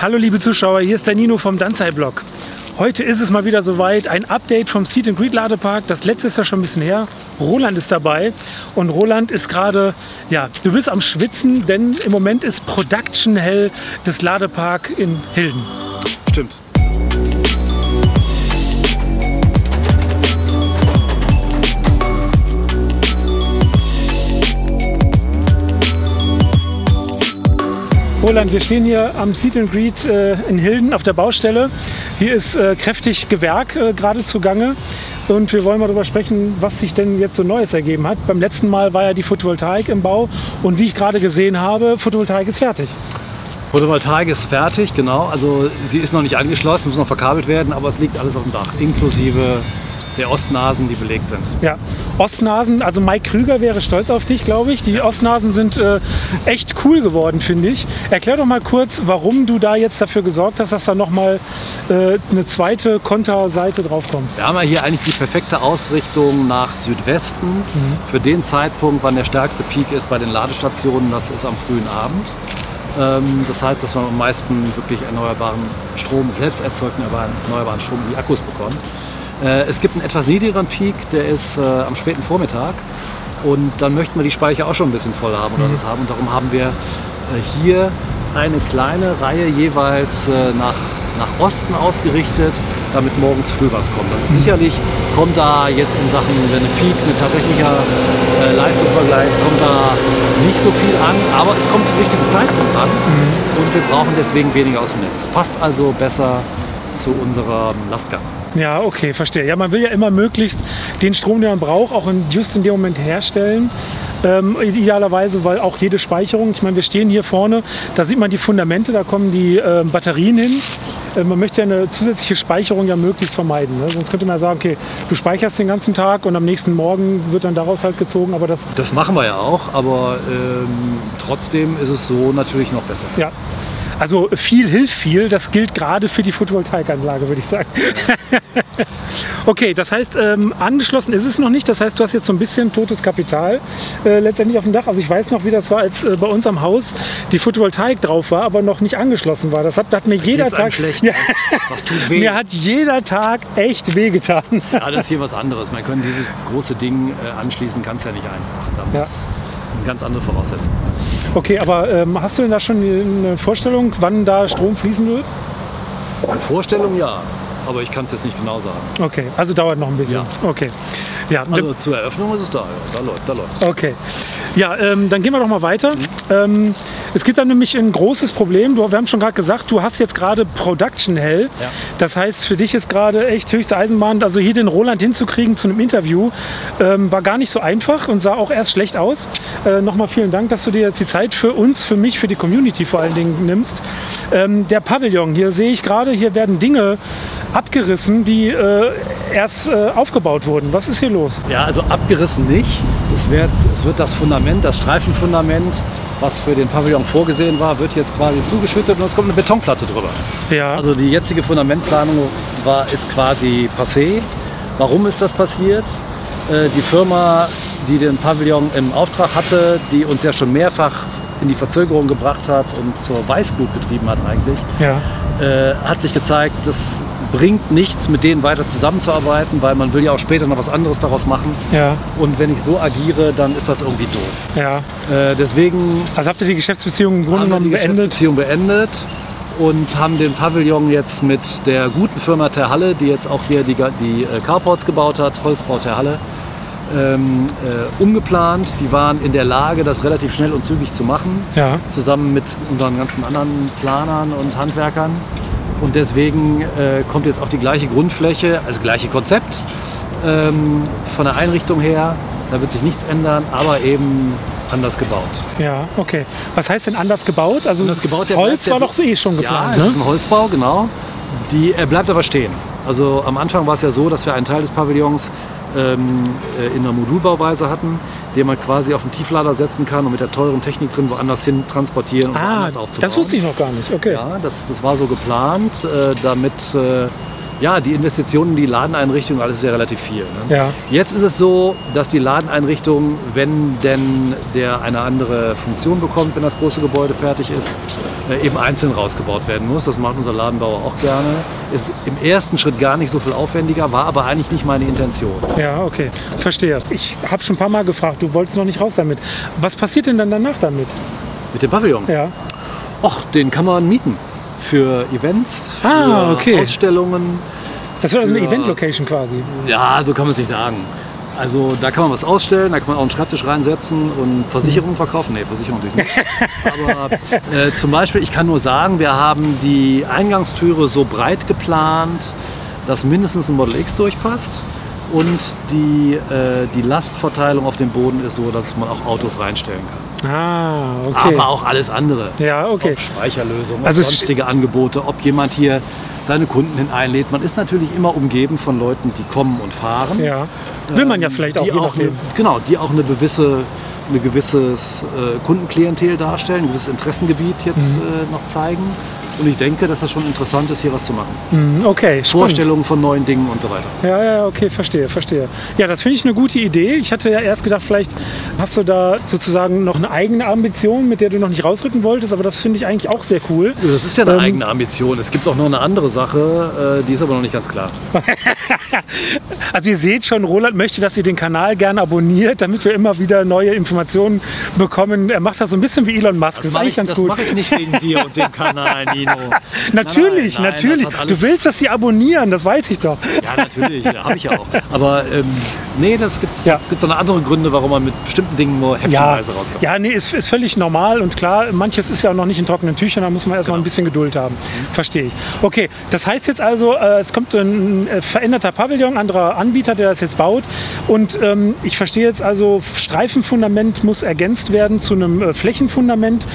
Hallo liebe Zuschauer, hier ist der Nino vom Danzai-Blog. Heute ist es mal wieder soweit, ein Update vom Seat Greet Ladepark. Das letzte ist ja schon ein bisschen her. Roland ist dabei und Roland ist gerade, ja, du bist am Schwitzen, denn im Moment ist Production Hell des Ladepark in Hilden. Stimmt. Roland, wir stehen hier am Seat and Greet äh, in Hilden auf der Baustelle. Hier ist äh, kräftig Gewerk äh, gerade zugange. Und wir wollen mal darüber sprechen, was sich denn jetzt so Neues ergeben hat. Beim letzten Mal war ja die Photovoltaik im Bau und wie ich gerade gesehen habe, Photovoltaik ist fertig. Photovoltaik ist fertig, genau. Also sie ist noch nicht angeschlossen, muss noch verkabelt werden, aber es liegt alles auf dem Dach, inklusive der Ostnasen, die belegt sind. Ja, Ostnasen, also Mike Krüger wäre stolz auf dich, glaube ich. Die Ostnasen sind äh, echt cool geworden, finde ich. Erklär doch mal kurz, warum du da jetzt dafür gesorgt hast, dass da nochmal äh, eine zweite Konterseite draufkommt. Wir haben ja hier eigentlich die perfekte Ausrichtung nach Südwesten mhm. für den Zeitpunkt, wann der stärkste Peak ist bei den Ladestationen. Das ist am frühen Abend. Ähm, das heißt, dass man am meisten wirklich erneuerbaren Strom, selbst erzeugten erneuerbaren Strom in die Akkus bekommt. Äh, es gibt einen etwas niedrigeren Peak, der ist äh, am späten Vormittag. Und dann möchten wir die Speicher auch schon ein bisschen voll haben oder mhm. das haben. Und darum haben wir äh, hier eine kleine Reihe jeweils nach, nach Osten ausgerichtet, damit morgens früh was kommt. Das ist mhm. sicherlich, kommt da jetzt in Sachen, wenn eine Peak mit tatsächlicher äh, Leistung vergleicht, kommt da nicht so viel an, aber es kommt zum richtigen Zeitpunkt an mhm. und wir brauchen deswegen weniger aus dem Netz. Passt also besser zu unserem Lastgang. Ja, okay, verstehe. Ja, man will ja immer möglichst den Strom, den man braucht, auch in, just in dem Moment herstellen. Ähm, idealerweise, weil auch jede Speicherung, ich meine, wir stehen hier vorne, da sieht man die Fundamente, da kommen die äh, Batterien hin. Äh, man möchte ja eine zusätzliche Speicherung ja möglichst vermeiden. Ne? Sonst könnte man ja sagen, okay, du speicherst den ganzen Tag und am nächsten Morgen wird dann daraus halt gezogen. Aber das, das machen wir ja auch, aber ähm, trotzdem ist es so natürlich noch besser. Ja, also viel hilft viel. Das gilt gerade für die Photovoltaikanlage, würde ich sagen. okay, das heißt, ähm, angeschlossen ist es noch nicht. Das heißt, du hast jetzt so ein bisschen totes Kapital äh, letztendlich auf dem Dach. Also ich weiß noch, wie das war, als äh, bei uns am Haus die Photovoltaik drauf war, aber noch nicht angeschlossen war. Das hat, hat mir jeder Tag. Schlecht, ja, das tut weh. Mir hat jeder Tag echt wehgetan. Ja, das ist hier was anderes. Man kann dieses große Ding äh, anschließen, kann es ja nicht einfach. Da muss, ja ganz andere Voraussetzungen. Okay, aber ähm, hast du denn da schon eine Vorstellung, wann da Strom fließen wird? Eine Vorstellung ja, aber ich kann es jetzt nicht genau sagen. Okay, also dauert noch ein bisschen. Ja. Okay. Ja, also zur Eröffnung ist es da, ja. da, läuft, da läuft es. Okay. Ja, ähm, dann gehen wir doch mal weiter. Mhm. Ähm, es gibt da nämlich ein großes Problem. Du, wir haben schon gerade gesagt, du hast jetzt gerade Production Hell. Ja. Das heißt, für dich ist gerade echt höchste Eisenbahn. Also hier den Roland hinzukriegen zu einem Interview, ähm, war gar nicht so einfach und sah auch erst schlecht aus. Äh, Nochmal vielen Dank, dass du dir jetzt die Zeit für uns, für mich, für die Community vor allen Dingen nimmst. Ähm, der Pavillon, hier sehe ich gerade, hier werden Dinge abgerissen, die äh, erst äh, aufgebaut wurden. Was ist hier los? Ja, also abgerissen nicht. Es wird, es wird das Fundament, das Streifenfundament, was für den Pavillon vorgesehen war, wird jetzt quasi zugeschüttet und es kommt eine Betonplatte drüber. Ja. Also die jetzige Fundamentplanung war, ist quasi passé. Warum ist das passiert? Äh, die Firma, die den Pavillon im Auftrag hatte, die uns ja schon mehrfach in die Verzögerung gebracht hat und zur Weißglut getrieben hat eigentlich, ja. äh, hat sich gezeigt, dass bringt nichts, mit denen weiter zusammenzuarbeiten, weil man will ja auch später noch was anderes daraus machen. Ja. Und wenn ich so agiere, dann ist das irgendwie doof. Ja. Äh, deswegen. Also habt ihr die Geschäftsbeziehung im Grunde genommen beendet? Geschäftsbeziehung beendet und haben den Pavillon jetzt mit der guten Firma Terhalle, die jetzt auch hier die, die äh, Carports gebaut hat, Holzbau Terhalle, ähm, äh, umgeplant. Die waren in der Lage, das relativ schnell und zügig zu machen, ja. zusammen mit unseren ganzen anderen Planern und Handwerkern. Und deswegen äh, kommt jetzt auf die gleiche Grundfläche, also gleiche Konzept ähm, von der Einrichtung her. Da wird sich nichts ändern, aber eben anders gebaut. Ja, okay. Was heißt denn anders gebaut? Also anders gebaut, Holz war doch so eh schon geplant. Ja, ne? ist ein Holzbau, genau. Die, er bleibt aber stehen. Also am Anfang war es ja so, dass wir einen Teil des Pavillons in einer Modulbauweise hatten, den man quasi auf den Tieflader setzen kann und mit der teuren Technik drin woanders hin transportieren und ah, woanders aufzubauen. Das wusste ich noch gar nicht, okay. Ja, das, das war so geplant, äh, damit äh, ja, die Investitionen in die Ladeneinrichtung, alles ist ja relativ viel. Ne? Ja. Jetzt ist es so, dass die Ladeneinrichtung, wenn denn der eine andere Funktion bekommt, wenn das große Gebäude fertig ist, äh, eben einzeln rausgebaut werden muss. Das macht unser Ladenbauer auch gerne. Ist im ersten Schritt gar nicht so viel aufwendiger, war aber eigentlich nicht meine Intention. Ja, okay, verstehe. Ich habe schon ein paar Mal gefragt, du wolltest noch nicht raus damit. Was passiert denn dann danach damit? Mit dem Pavillon? Ja. Och, den kann man mieten. Für Events, für Ah, okay. Ausstellungen. Das wird also eine Für- Event-Location quasi. Ja, so kann man es nicht sagen. Also da kann man was ausstellen, da kann man auch einen Schreibtisch reinsetzen und Versicherungen verkaufen. Nee, Versicherung natürlich nicht. Aber äh, zum Beispiel, ich kann nur sagen, wir haben die Eingangstüre so breit geplant, dass mindestens ein Model X durchpasst. Und die, äh, die Lastverteilung auf dem Boden ist so, dass man auch Autos reinstellen kann. Ah, okay. Aber auch alles andere. ja, okay. Ob Speicherlösungen, Also sonstige Angebote, ob jemand hier seine Kunden hin einlädt. Man ist natürlich immer umgeben von Leuten, die kommen und fahren. Ja. Will man ja vielleicht auch, die auch eine, genau, die auch eine gewisse eine gewisses äh, Kundenklientel darstellen, ein gewisses Interessengebiet jetzt Mhm. äh, noch zeigen. Und ich denke, dass das schon interessant ist, hier was zu machen. Hm, Okay, spannend. Vorstellungen von neuen Dingen und so weiter. Ja, ja, okay, verstehe, verstehe. Ja, das finde ich eine gute Idee. Ich hatte ja erst gedacht, vielleicht hast du da sozusagen noch eine eigene Ambition, mit der du noch nicht rausrücken wolltest, aber das finde ich eigentlich auch sehr cool. Das ist ja eine Ähm, eigene Ambition. Es gibt auch noch eine andere Sache, äh, die ist aber noch nicht ganz klar. Also ihr seht schon, Roland möchte, dass ihr den Kanal gerne abonniert, damit wir immer wieder neue Informationen bekommen. Er macht das so ein bisschen wie Elon Musk. Das, ist mache eigentlich ich, ganz das gut. mache ich nicht wegen dir und dem Kanal, Nino. Natürlich, Nein, nein, natürlich. das Du willst, dass sie abonnieren, das weiß ich doch. Ja, natürlich, ja, habe ich ja auch. Aber ähm, nee, das gibt's, Ja. es gibt auch noch andere Gründe, warum man mit bestimmten Dingen nur Ja, häppchenweise rauskommt. ja nee, ist, ist völlig normal und klar, manches ist ja auch noch nicht in trockenen Tüchern, da muss man erstmal Genau. ein bisschen Geduld haben. Verstehe ich. Okay, das heißt jetzt also, äh, es kommt ein äh, veränderter Pavillon, anderer Anbieter, der das jetzt baut. Und ähm, ich verstehe jetzt also, Streifenfundament muss ergänzt werden zu einem äh, Flächenfundament.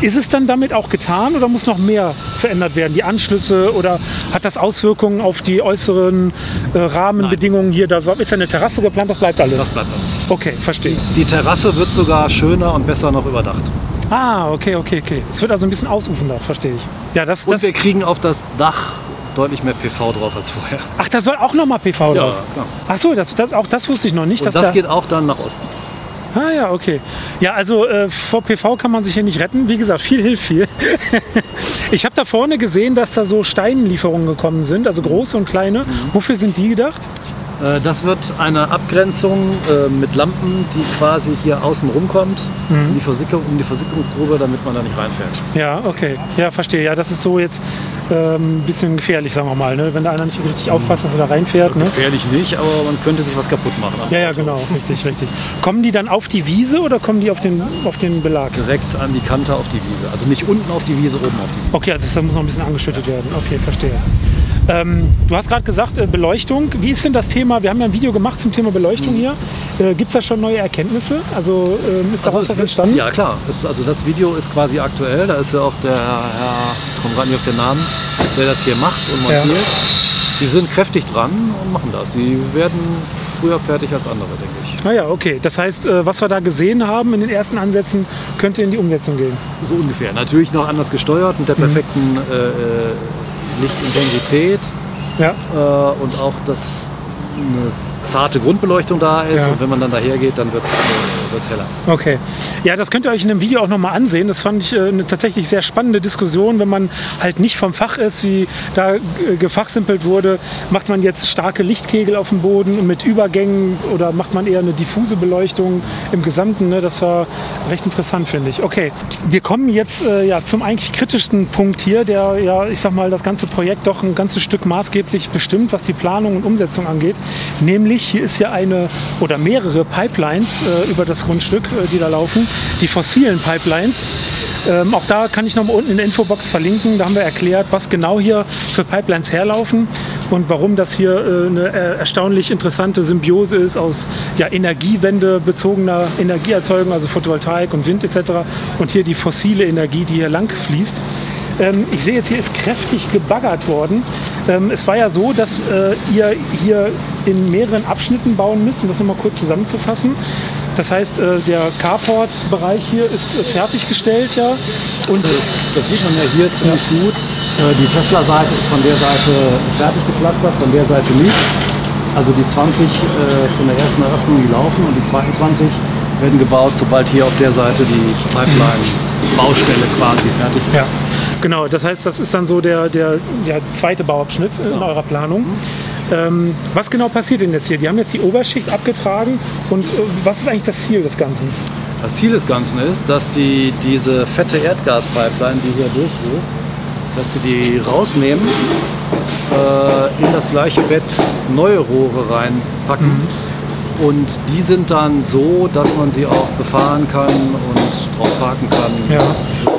Ist es dann damit auch getan oder muss noch mehr verändert werden? Die Anschlüsse oder hat das Auswirkungen auf die äußeren äh, Rahmenbedingungen hier? Da ist ja eine Terrasse geplant, das bleibt alles. Das bleibt alles. Okay, verstehe. Die Terrasse wird sogar schöner und besser noch überdacht. Ah, okay, okay, okay. Es wird also ein bisschen ausufernder, verstehe ich. Ja, das, Und das. wir kriegen auf das Dach deutlich mehr PV drauf als vorher. Ach, da soll auch nochmal PV drauf. klar. Ach so, das, das, auch das wusste ich noch nicht. Und das da, geht auch dann nach Osten. Ah ja, okay. Ja, also äh, vor PV kann man sich hier nicht retten. Wie gesagt, viel hilft viel. ich habe da vorne gesehen, dass da so Steinlieferungen gekommen sind, also große und kleine. Mhm. Wofür sind die gedacht? Äh, Das wird eine Abgrenzung äh, mit Lampen, die quasi hier außen rumkommt, Mhm. in, die Versickerung, in die Versickerungsgrube, damit man da nicht reinfällt. Ja, okay. Ja, verstehe. Ja, das ist so jetzt ähm, ein bisschen gefährlich, sagen wir mal. Ne? Wenn da einer nicht richtig aufpasst, dass er da reinfährt. Ne? Gefährlich nicht, aber man könnte sich was kaputt machen. Ja, ja, genau. Richtig, richtig. Kommen die dann auf die Wiese oder kommen die auf den, auf den Belag? Direkt an die Kante auf die Wiese. Also nicht unten auf die Wiese, oben auf die Wiese. Okay, also da muss noch ein bisschen angeschüttet werden. Okay, verstehe. Ähm, du hast gerade gesagt, äh, Beleuchtung. Wie ist denn das Thema? Wir haben ja ein Video gemacht zum Thema Beleuchtung hier. Äh, Gibt es da schon neue Erkenntnisse? Also ähm, ist daraus es was entstanden? Ja, klar. Es, also das Video ist quasi aktuell. Da ist ja auch der Herr, ich komme gerade nicht auf den Namen, der das hier macht und Ja. montiert. Die sind kräftig dran und machen das. Die werden früher fertig als andere, denke ich. Ah ja, okay. Das heißt, äh, was wir da gesehen haben in den ersten Ansätzen, könnte in die Umsetzung gehen. So ungefähr. Natürlich noch anders gesteuert mit der Mhm. perfekten äh, äh, Lichtintensität Ja. äh, und auch, dass eine zarte Grundbeleuchtung da ist. Ja. Und wenn man dann daher geht, dann wird es heller. Okay. Ja, das könnt ihr euch in dem Video auch nochmal ansehen. Das fand ich äh, eine tatsächlich sehr spannende Diskussion. Wenn man halt nicht vom Fach ist, wie da äh, gefachsimpelt wurde, macht man jetzt starke Lichtkegel auf dem Boden und mit Übergängen oder macht man eher eine diffuse Beleuchtung im Gesamten. Ne? Das war recht interessant, finde ich. Okay, wir kommen jetzt äh, ja, zum eigentlich kritischsten Punkt hier, der ja, ich sag mal, das ganze Projekt doch ein ganzes Stück maßgeblich bestimmt, was die Planung und Umsetzung angeht. Nämlich, hier ist ja eine oder mehrere Pipelines äh, über das Grundstück, äh, die da laufen, die fossilen Pipelines. Ähm, auch da kann ich noch mal unten in der Infobox verlinken. Da haben wir erklärt, was genau hier für Pipelines herlaufen und warum das hier äh, eine äh, erstaunlich interessante Symbiose ist aus ja, Energiewende bezogener Energieerzeugung, also Photovoltaik und Wind etc. Und hier die fossile Energie, die hier lang fließt. Ähm, ich sehe jetzt, hier ist kräftig gebaggert worden. Ähm, es war ja so, dass äh, ihr hier in mehreren Abschnitten bauen müsst, um das nochmal kurz zusammenzufassen. Das heißt, äh, der Carport-Bereich hier ist äh, fertiggestellt, ja. Und das, das sieht man ja hier ziemlich gut. Äh, Die Tesla-Seite ist von der Seite fertig gepflastert, von der Seite nicht. Also die 20 äh, von der ersten Eröffnung, die laufen und die zweiten 20 werden gebaut, sobald hier auf der Seite die Pipeline-Baustelle quasi fertig ist. Ja, genau. Das heißt, das ist dann so der, der, der zweite Bauabschnitt in Genau. eurer Planung. Ähm, was genau passiert denn jetzt hier? Die haben jetzt die Oberschicht abgetragen und äh, was ist eigentlich das Ziel des Ganzen? Das Ziel des Ganzen ist, dass die diese fette Erdgaspipeline, die hier durchgeht, dass sie die rausnehmen, äh, in das gleiche Bett neue Rohre reinpacken. Mhm. Und die sind dann so, dass man sie auch befahren kann und drauf parken kann. Ja.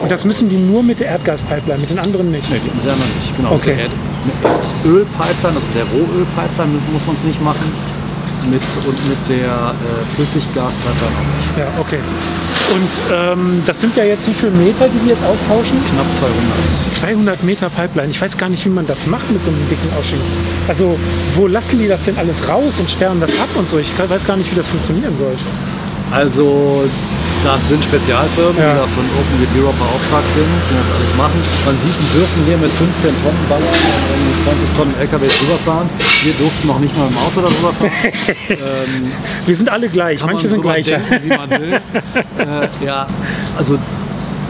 Und das müssen die nur mit der Erdgaspipeline, mit den anderen nicht. Nee, mit der anderen nicht. Genau. Okay. Mit Erdölpipeline, also mit der Rohölpipeline muss man es nicht machen. Mit, und mit der äh, Flüssiggaspipeline auch nicht. Ja, okay. Und ähm, das sind ja jetzt wie viele Meter, die die jetzt austauschen? Knapp 200. 200 Meter Pipeline. Ich weiß gar nicht, wie man das macht mit so einem dicken Ausstieg. Also, wo lassen die das denn alles raus und sperren das ab und so? Ich weiß gar nicht, wie das funktionieren soll. Also das sind Spezialfirmen, Ja. die da von Open with Europe beauftragt sind, die das alles machen. Man sieht, die dürfen hier mit 15 Tonnen Baller und mit 20 Tonnen LKW drüber fahren. Wir durften noch nicht mal im Auto darüber fahren. ähm, Wir sind alle gleich. Manche man sind drüber gleicher. denken, wie man will. äh, ja, also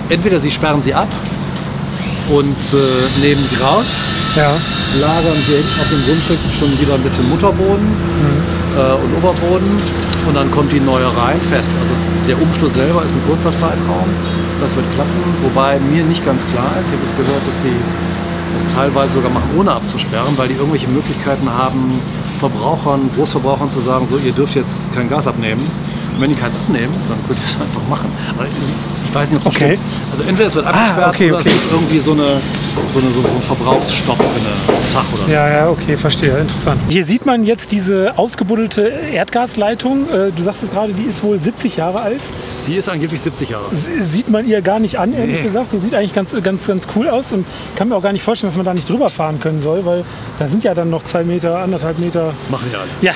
entweder sie sperren sie ab und äh, nehmen sie raus, Ja. lagern hinten auf dem Grundstück schon wieder ein bisschen Mutterboden äh, und Oberboden und dann kommt die neue rein fest. Also der Umschluss selber ist ein kurzer Zeitraum, das wird klappen, wobei mir nicht ganz klar ist, ich habe jetzt gehört, dass sie das teilweise sogar machen, ohne abzusperren, weil die irgendwelche Möglichkeiten haben, Verbrauchern, Großverbrauchern zu sagen, so ihr dürft jetzt kein Gas abnehmen. Und wenn die keins abnehmen, dann könnt ihr es einfach machen. Aber ich weiß nicht, ob das Okay. stimmt. Also entweder es wird abgesperrt Ah, okay, oder okay. es gibt irgendwie so, eine, so, eine, so, so einen Verbrauchsstopp für einen Tag oder so. Ja, ja, okay, verstehe. Interessant. Hier sieht man jetzt diese ausgebuddelte Erdgasleitung. Äh, Du sagst es gerade, die ist wohl 70 Jahre alt. Die ist angeblich 70 Jahre. Sieht man ihr gar nicht an, ehrlich Nee. gesagt. Die sieht eigentlich ganz, ganz, ganz cool aus und kann mir auch gar nicht vorstellen, dass man da nicht drüber fahren können soll, weil da sind ja dann noch zwei Meter, anderthalb Meter Machen wir alle. Ja,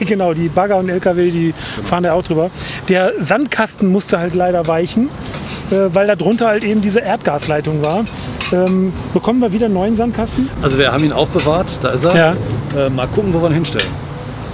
genau, die Bagger und LKW, die fahren da auch drüber. Der Sandkasten musste halt leider weichen, äh, weil da drunter halt eben diese Erdgasleitung war. Ähm, bekommen wir wieder einen neuen Sandkasten? Also wir haben ihn aufbewahrt, da ist er. Ja. Äh, mal gucken, wo wir ihn hinstellen.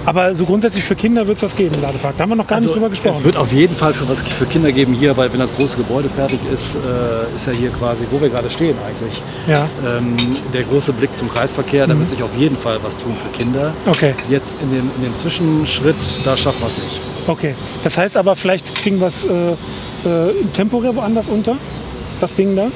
Aber so grundsätzlich für Kinder wird es was geben im Ladepark. Da haben wir noch gar nicht drüber gesprochen. Also, Es wird auf jeden Fall für was für Kinder geben hier, weil wenn das große Gebäude fertig ist, äh, ist ja hier quasi, wo wir gerade stehen eigentlich, ja, ähm, der große Blick zum Kreisverkehr. Da wird sich auf jeden Fall was tun für Kinder. okay, Jetzt in dem, in dem Zwischenschritt, da schaffen wir es nicht. Okay. Das heißt aber, vielleicht kriegen wir es äh, äh, temporär woanders unter, das Ding da.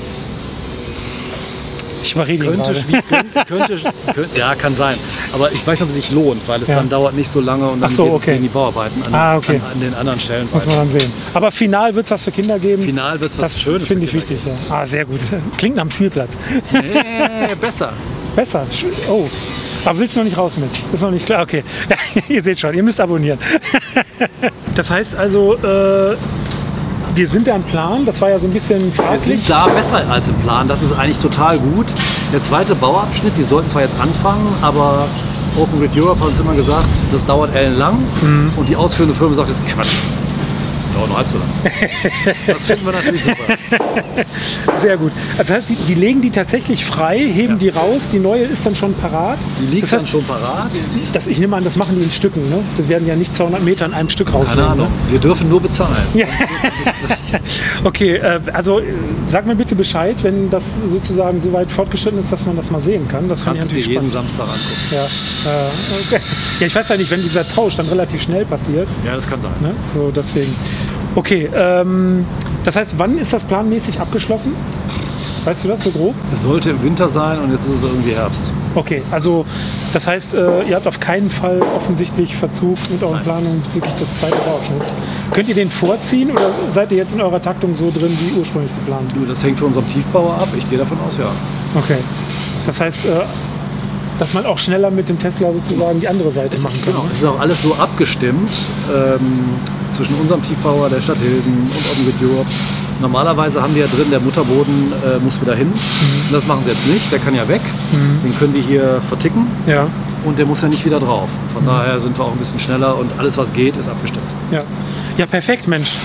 Ich überrede Könnte, könnte, könnte, könnte, ja, kann sein. Aber ich weiß nicht, ob es sich lohnt, weil es Ja. dann dauert nicht so lange und dann so, geht es okay. die Bauarbeiten an, Ah, okay. an, an den anderen Stellen Muss man dann sehen. Aber final wird es was für Kinder geben. Final wird es was das Schönes. finde ich wichtig. Ja. Ah, sehr gut. Klingt nach dem Spielplatz. Nee, besser. Besser. Oh. Aber willst du noch nicht raus mit? Ist noch nicht klar. Okay. ihr seht schon, ihr müsst abonnieren. das heißt also, äh, wir sind da im Plan. Das war ja so ein bisschen Wir fraglich. sind da besser als im Plan. Das ist eigentlich total gut. Der zweite Bauabschnitt, die sollten zwar jetzt anfangen, aber Open Grid Europe hat uns immer gesagt, das dauert ellenlang. Mhm. Und die ausführende Firma sagt, das ist Quatsch. Dauert nur halb so lang. Das finden wir natürlich super. Sehr gut. Also das heißt, die, die legen die tatsächlich frei, heben die raus. Die neue ist dann schon parat. Die liegt das dann heißt, schon parat. das, ich nehme an, das machen die in Stücken. Ne? Die werden ja nicht 200 Meter in einem Stück rausnehmen. Keine Ahnung. Wir dürfen nur bezahlen. Ne? Ja. Okay, äh, also äh, sag mir bitte Bescheid, wenn das sozusagen so weit fortgeschritten ist, dass man das mal sehen kann. Das Kannst du dir natürlich jeden spannend. Samstag angucken. Ja, äh, okay. ja, ich weiß ja nicht, wenn dieser Tausch dann relativ schnell passiert. Ja, das kann sein. Ne? So deswegen. Okay, ähm, das heißt, wann ist das planmäßig abgeschlossen? Weißt du das so grob? Es sollte im Winter sein und jetzt ist es irgendwie Herbst. Okay, also das heißt, äh, ihr habt auf keinen Fall offensichtlich Verzug mit euren Nein. Planungen bezüglich des zweiten Bauabschnitts. Könnt ihr den vorziehen oder seid ihr jetzt in eurer Taktung so drin wie ursprünglich geplant? Du, das hängt von unserem Tiefbauer ab. Ich gehe davon aus, ja. Okay. Das heißt, äh, dass man auch schneller mit dem Tesla sozusagen die andere Seite Es machen kann. genau, ne? es ist auch alles so abgestimmt ähm, zwischen unserem Tiefbauer, der Stadt Hilden und Europe. Normalerweise haben wir ja drin, der Mutterboden äh, muss wieder hin. Mhm. Und das machen sie jetzt nicht, der kann ja weg. Den können die hier verticken Ja, und der muss ja nicht wieder drauf. Mhm. Von daher sind wir auch ein bisschen schneller und alles, was geht, ist abgestimmt. ja. Ja, perfekt, Mensch.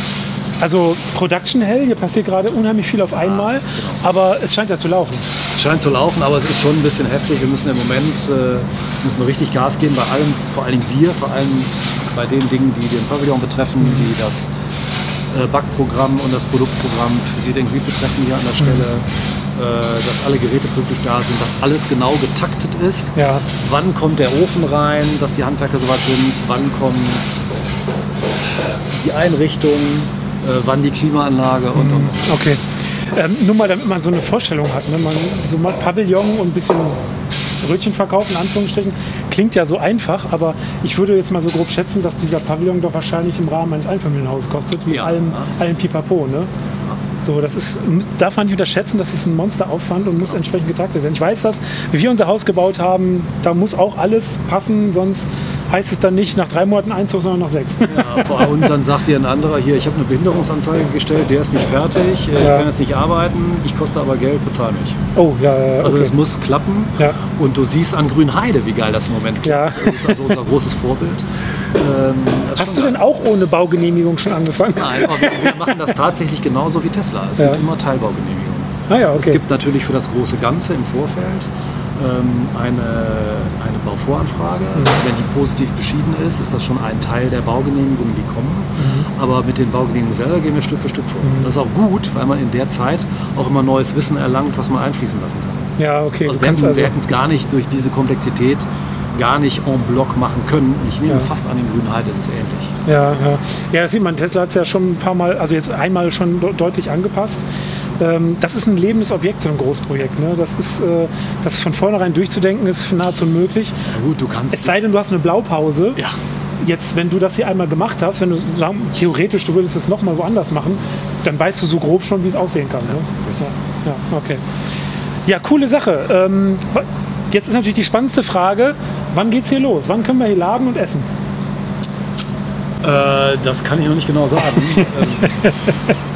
Also Production Hell, hier passiert gerade unheimlich viel auf einmal, aber es scheint ja zu laufen. Scheint zu laufen, aber es ist schon ein bisschen heftig. Wir müssen im Moment äh, müssen richtig Gas geben bei allem, vor allem wir, vor allem bei den Dingen, die den Pavillon betreffen, die das äh, Backprogramm und das Produktprogramm für Sie den Greet betreffen hier an der Stelle. Äh, dass alle Geräte pünktlich da sind, dass alles genau getaktet ist. Ja. Wann kommt der Ofen rein, dass die Handwerker soweit sind, wann kommt die Einrichtung, äh, wann die Klimaanlage und, und. Okay. Ähm, nur mal, damit man so eine Vorstellung hat. Ne? Man, so mal Pavillon und ein bisschen Brötchen verkaufen, in Anführungsstrichen, klingt ja so einfach, aber ich würde jetzt mal so grob schätzen, dass dieser Pavillon doch wahrscheinlich im Rahmen eines Einfamilienhauses kostet, mit Ja. allem, allem Pipapo. Ne? So, das ist, darf man nicht unterschätzen, das ist ein Monsteraufwand und muss entsprechend getaktet werden. Ich weiß das, wie wir unser Haus gebaut haben, da muss auch alles passen, sonst heißt es dann nicht nach drei Monaten Einzug, sondern nach sechs. Ja, vor allem, und dann sagt dir ein anderer, hier, ich habe eine Behinderungsanzeige gestellt, der ist nicht fertig, äh, Ja. ich kann jetzt nicht arbeiten, ich koste aber Geld, bezahl mich. Oh, ja, ja, Also okay. es muss klappen. Ja. Und du siehst an Grünheide, wie geil das im Moment Ja. klappt. Das ist also unser großes Vorbild. Ähm, Hast du denn auch ohne Baugenehmigung schon angefangen? Nein, aber wir, wir machen das tatsächlich genauso wie Tesla. Es Ja. gibt immer Teilbaugenehmigungen. Ah ja, Es okay. gibt natürlich für das große Ganze im Vorfeld ähm, eine, eine Bauvoranfrage. Mhm. Wenn die positiv beschieden ist, ist das schon ein Teil der Baugenehmigungen, die kommen. Mhm. Aber mit den Baugenehmigungen selber gehen wir Stück für Stück vor. Das ist auch gut, weil man in der Zeit auch immer neues Wissen erlangt, was man einfließen lassen kann. ja, okay. Also du wir hätten also, es gar nicht durch diese Komplexität gar nicht en bloc machen können. Und ich nehme Ja. fast an den grünen Heide, es ist ähnlich. ja, ja. ja, das sieht man. Tesla hat es ja schon ein paar Mal, also jetzt einmal schon de- deutlich angepasst. Ähm, das ist ein lebendes Objekt, so ein Großprojekt. Ne? Das ist, äh, das von vornherein durchzudenken, ist nahezu unmöglich. Na gut, du Es kannst. sei denn, du hast eine Blaupause. Ja, Jetzt, wenn du das hier einmal gemacht hast, wenn du sagen, theoretisch, du würdest es nochmal woanders machen, dann weißt du so grob schon, wie es aussehen kann. Ne? Ja, okay. Ja, coole Sache. Ähm, jetzt ist natürlich die spannendste Frage, wann geht's hier los? Wann können wir hier laden und essen? Äh, das kann ich noch nicht genau sagen.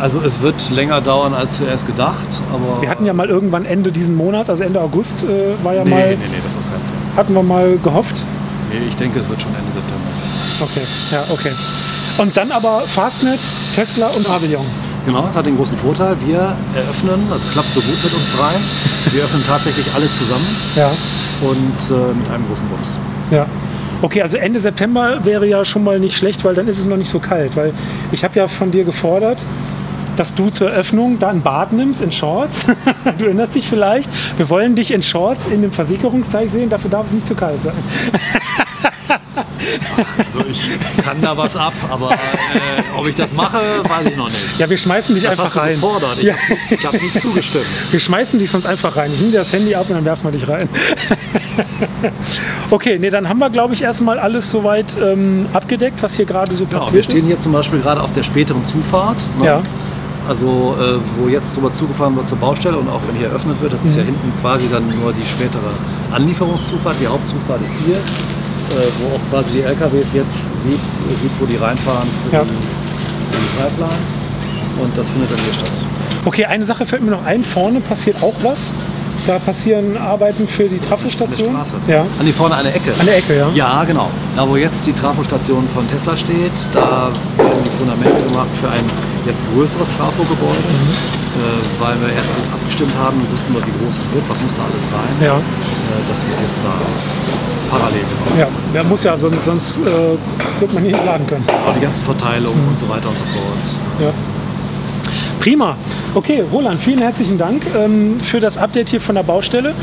Also es wird länger dauern als zuerst gedacht, aber Wir hatten ja mal irgendwann Ende diesen Monats, also Ende August, äh, war ja nee, mal, nee, nee, das auf keinen Fall. hatten wir mal gehofft. Nee, ich denke, es wird schon Ende September. Okay, ja, okay. Und dann aber Fastnet, Tesla und Pavillon. Genau, das hat den großen Vorteil. Wir eröffnen, das klappt so gut mit uns dreien. Wir öffnen tatsächlich alle zusammen Ja, und äh, mit einem großen Bums. ja. Okay, also Ende September wäre ja schon mal nicht schlecht, weil dann ist es noch nicht so kalt. Weil ich habe ja von dir gefordert, dass du zur Eröffnung da ein Bad nimmst in Shorts. du erinnerst dich vielleicht. Wir wollen dich in Shorts in dem Versicherungszeichen sehen. Dafür darf es nicht zu kalt sein. Also ich kann da was ab, aber äh, ob ich das mache, weiß ich noch nicht. Ja, wir schmeißen dich Das einfach hast du rein. gefordert. Ich Ja. habe hab nicht zugestimmt. Wir schmeißen dich sonst einfach rein. Ich nehme dir das Handy ab und dann werfen wir dich rein. okay, nee, dann haben wir, glaube ich, erstmal alles soweit ähm, abgedeckt, was hier gerade so Genau, passiert wir stehen ist. hier zum Beispiel gerade auf der späteren Zufahrt. ne? Ja. Also äh, wo jetzt drüber zugefahren wird zur Baustelle und auch wenn hier eröffnet wird, das ist ja Mhm. hinten quasi dann nur die spätere Anlieferungszufahrt. Die Hauptzufahrt ist hier, äh, wo auch quasi die LKWs jetzt sieht, sieht wo die reinfahren für Ja. die, für die Pipeline. Und das findet dann hier statt. Okay, eine Sache fällt mir noch ein. Vorne passiert auch was. Da passieren Arbeiten für die Trafostation. der Straße. Ja, An die vorne eine Ecke. an der Ecke, ja. Ja, genau. Da, wo jetzt die Trafostation von Tesla steht, da werden die Fundamente gemacht für ein jetzt größeres Trafo-Gebäude, Mhm. äh, weil wir erst alles abgestimmt haben und wussten wir, wie groß es wird, was muss da alles rein. Ja, Äh, das wird jetzt da parallel gemacht. ja. Der muss ja, sonst, sonst äh, wird man nicht laden können. Aber die ganzen Verteilungen Mhm. und so weiter und so fort. Ja. Prima. Okay, Roland, vielen herzlichen Dank ähm, für das Update hier von der Baustelle.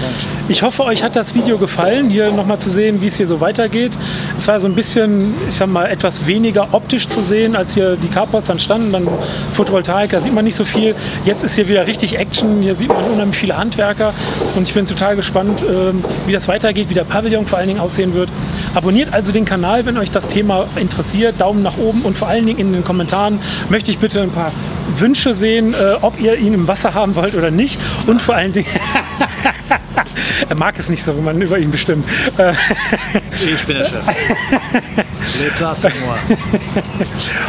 Ich hoffe, euch hat das Video gefallen, hier nochmal zu sehen, wie es hier so weitergeht. Es war so ein bisschen, ich sag mal, etwas weniger optisch zu sehen, als hier die Carports dann standen. Dann Photovoltaik, da sieht man nicht so viel. Jetzt ist hier wieder richtig Action. Hier sieht man unheimlich viele Handwerker. Und ich bin total gespannt, ähm, wie das weitergeht, wie der Pavillon vor allen Dingen aussehen wird. Abonniert also den Kanal, wenn euch das Thema interessiert. Daumen nach oben und vor allen Dingen in den Kommentaren möchte ich bitte ein paar Wünsche sehen, äh, ob ihr ihn im Wasser haben wollt oder nicht. Und vor allen Dingen, er mag es nicht so, wenn man über ihn bestimmt. Ich bin der Chef.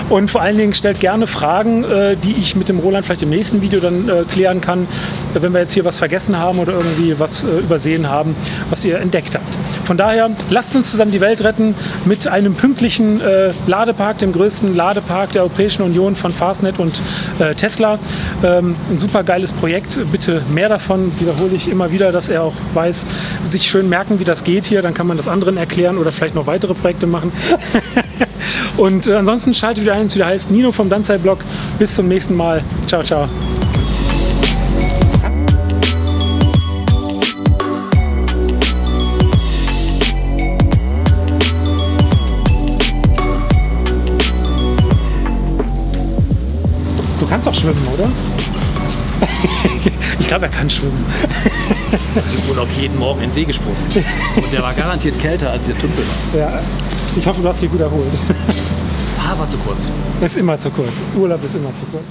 Und vor allen Dingen stellt gerne Fragen, äh, die ich mit dem Roland vielleicht im nächsten Video dann äh, klären kann, wenn wir jetzt hier was vergessen haben oder irgendwie was äh, übersehen haben, was ihr entdeckt habt. Von daher, lasst uns zusammen die Welt retten mit einem pünktlichen Ladepark, dem größten Ladepark der Europäischen Union von Fastnet und äh, Tesla. Ähm, ein super geiles Projekt. Bitte mehr davon. Wiederhole ich immer wieder, dass er auch weiß, sich schön merken, wie das geht hier. Dann kann man das anderen erklären oder vielleicht noch weitere Projekte machen. und äh, ansonsten schaltet wieder ein, es wieder heißt Nino vom Danzai-Blog. Bis zum nächsten Mal. Ciao, ciao. Schwimmen, oder? ich glaube, er kann schwimmen. Ich bin Urlaub jeden Morgen in den See gesprungen. Und der war garantiert kälter, als der Tümpel. Ja, ich hoffe, du hast dich gut erholt. Ah, war zu kurz. Ist immer zu kurz. Urlaub ist immer zu kurz.